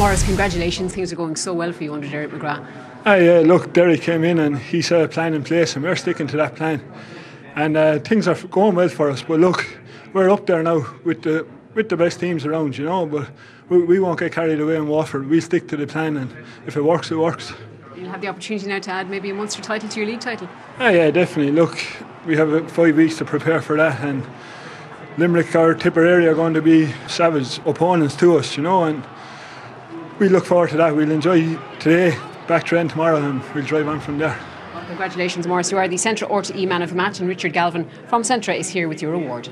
Maurice, congratulations. Things are going so well for you under Derek McGrath. Ah, yeah, look, Derek came in and he set a plan in place, and we're sticking to that plan. And uh, things are going well for us. But look, we're up there now with the with the best teams around, you know. But we, we won't get carried away in Waterford. We'll stick to the plan, and if it works, it works. You'll have the opportunity now to add maybe a Munster title to your league title. Ah, yeah, definitely. Look, we have uh, five weeks to prepare for that, and Limerick or Tipperary are going to be savage opponents to us, you know. And we look forward to that. We'll enjoy today, back train tomorrow, and we'll drive on from there. Well, congratulations, Maurice. You are the Centra Orta E Man of the Match, and Richard Galvin from Centra is here with your award.